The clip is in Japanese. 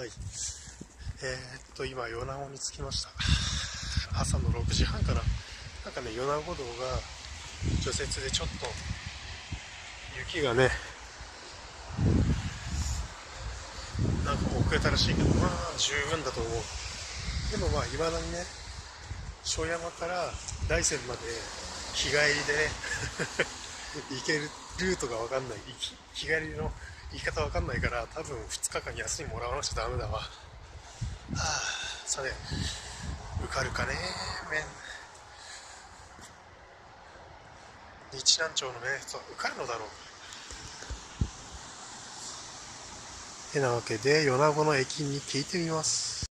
はい。えー、っと、今、米子に着きました。朝の6時半から、なんかね、米子道が除雪でちょっと、雪がね、なんか遅れたらしいけど、まあ、十分だと思う。でもまあ、未だにね、庄山から大山まで日帰りでね、行けるルートがわかんない、日帰りの言い方わかんないから多分2日間休みもらわなくちゃダメだわ。はあそれ受かるかね面日南町のねそう受かるのだろう。てなわけで米子の駅に聞いてみます。